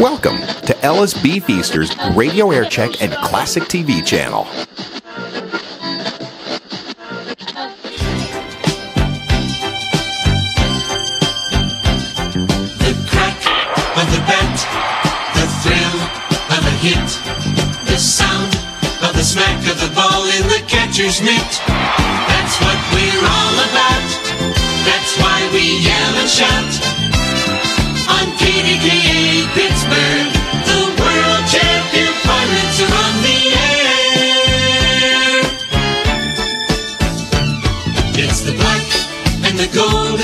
Welcome to Ellis B. Feaster's Radio Air Check and Classic TV channel. The crack of the bat, the thrill of a hit, the sound of the smack of the ball in the catcher's mitt. That's what we're all about. That's why we yell and shout. On KDKA Pittsburgh, the world champion pirates are on the air. It's the black and the gold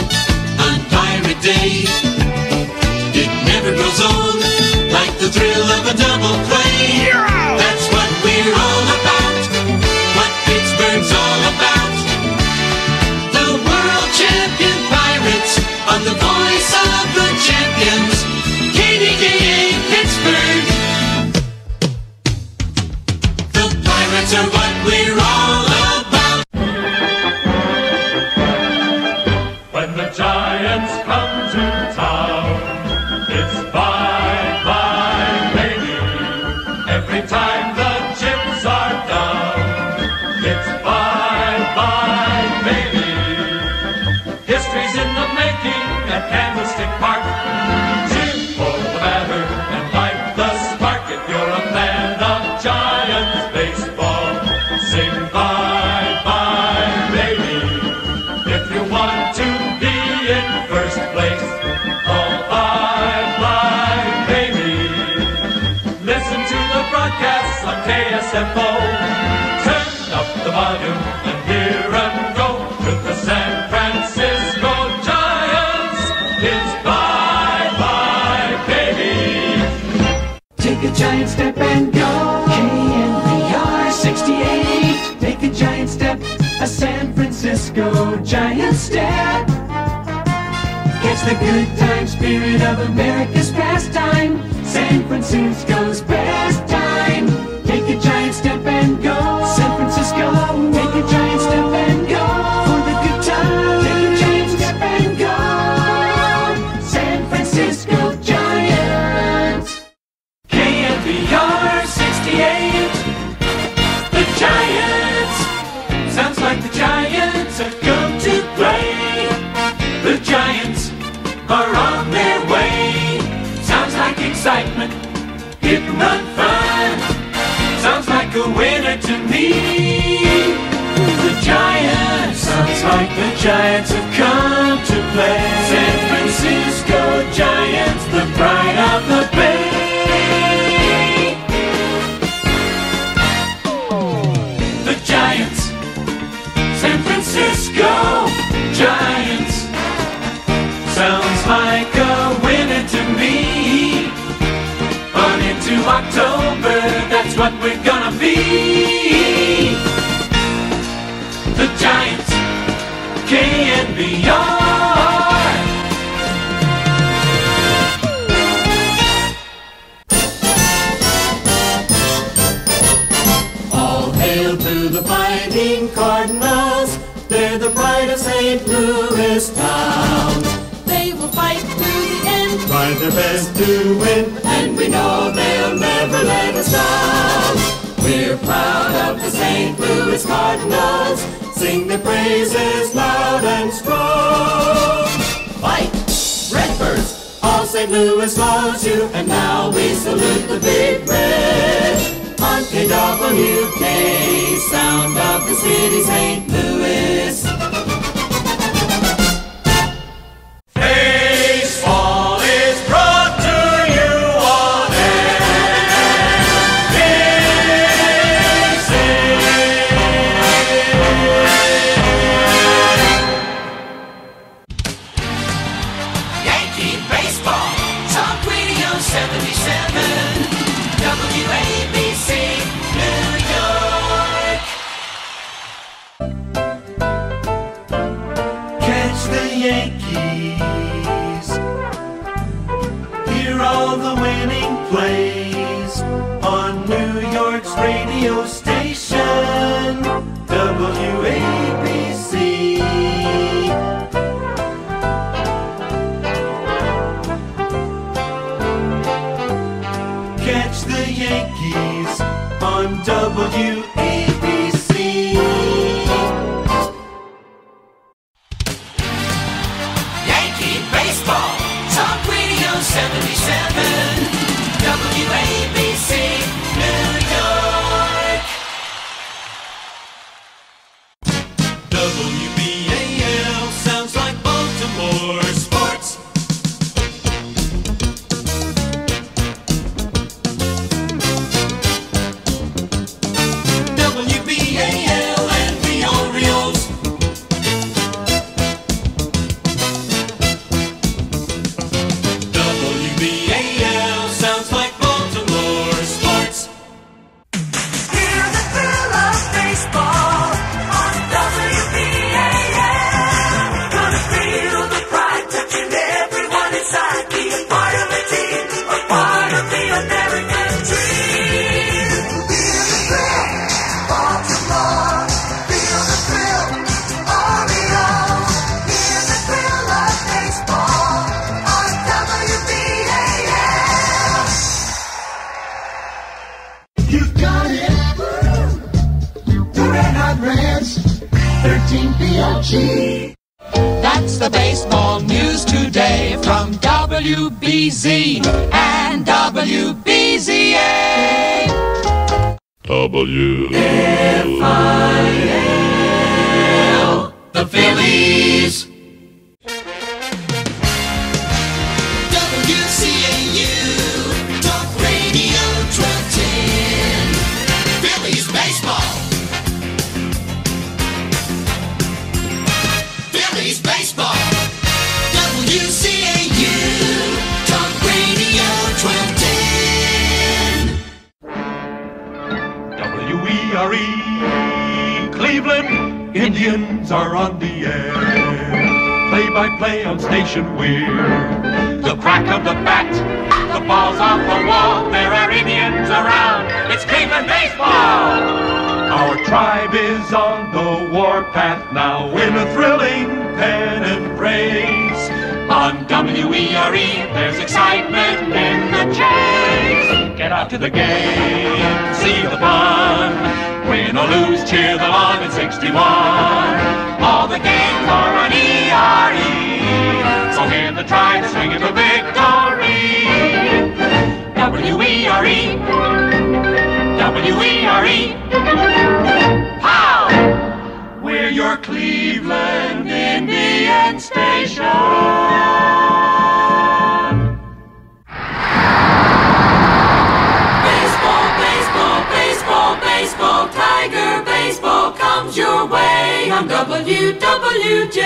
on Pirate Day. It never grows old, like the thrill of a double play. Sing bye bye baby. If you want to be in first place, call bye bye baby. Listen to the broadcasts on KSFO. Giant step. Catch the good time spirit of America's pastime. San Francisco's And fun. Sounds like a winner to me. The Giants. Sounds like the Giants the fighting Cardinals. They're the pride of St. Louis town. They will fight to the end. Try their best to win, and we know they'll never let us down. We're proud of the St. Louis Cardinals. Sing their praises loud and strong. Fight, Redbirds! All St. Louis loves you, and now we salute the Big Red. On KWK, sound of the city, St. Louis. Baseball is brought to you on Yankee Baseball, Talk Radio 77, WABC, winning plays on New York's radio station, WABC. catch the Yankees on WABC. Red Hot Reds, 13 PLG. That's the baseball news today from WBZ and WBZA. The Phillies. Indians are on the air. Play by play on station we're the crack of the bat, the balls off the wall. There are Indians around. It's Cleveland baseball. Our tribe is on the warpath now in a thrilling pennant race. On WERE, there's excitement in the chase. Get out to the game, see the fun. Win or lose, cheer them on in 61. All the games are on ERE. So hear the tribe swinging for victory. W-E-R-E. W-E-R-E. Pow! We're your Cleveland Indian station. Way on WWJ.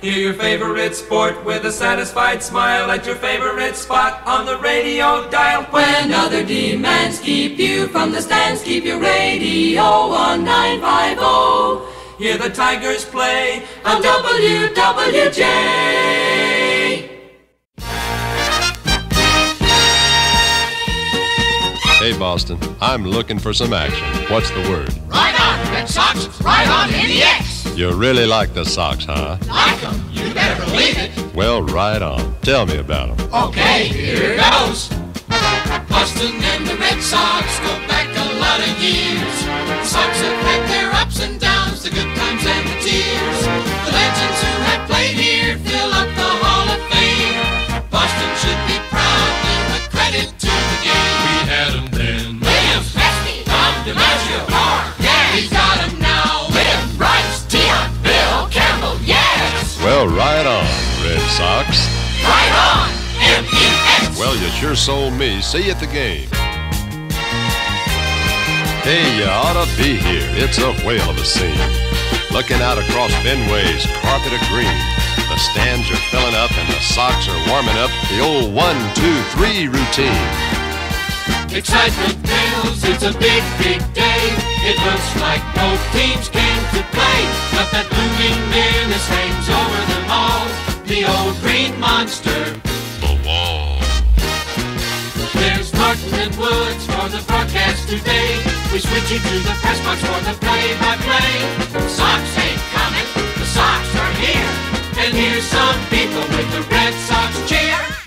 Hear your favorite sport with a satisfied smile at your favorite spot on the radio dial. When other demands keep you from the stands, keep your radio on 950. Hear the Tigers play On WWJ. Hey, Boston, I'm looking for some action. What's the word? Right on, Red Sox. Right on MEX. You really like the Sox, huh? Like 'em. You better believe it. Well, right on. Tell me about them. Okay, here goes. Boston and the Red Sox go back a lot of years. The Sox have had their ups and Sox. Right on, M-E-X. Well, you sure sold me. See you at the game. Hey, you ought to be here. It's a whale of a scene. Looking out across Fenway's carpet of green. The stands are filling up and the Sox are warming up the old one, two, three routine. Excitement builds, it's a big, big day. It looks like both teams came to play. But that looming menace hangs over them all. The old green monster. The wall. There's Martin and Woods for the broadcast today. We switch you to the press box for the play-by-play. Sox ain't coming, the Sox are here. And here's some people with the Red Sox cheer.